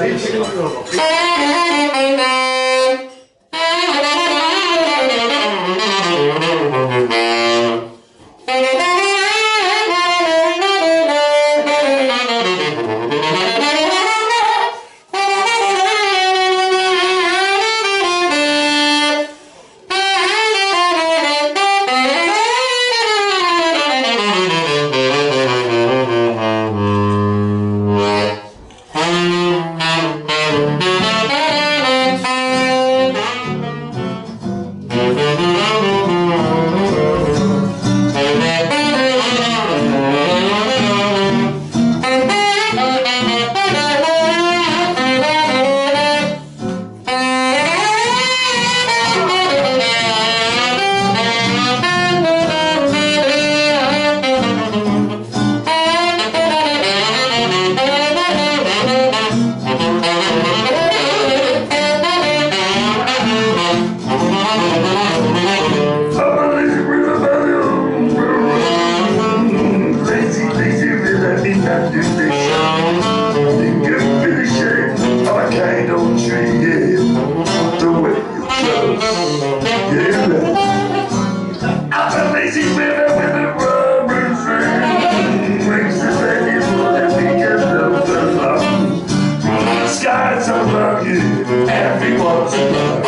全身運動 In that do this show. You can finish it like I don't treat it the way you chose. Yeah, I'm a lazy river with a rubber friend. Brings the venue that we get the love. Skies are rugged, everyone's above.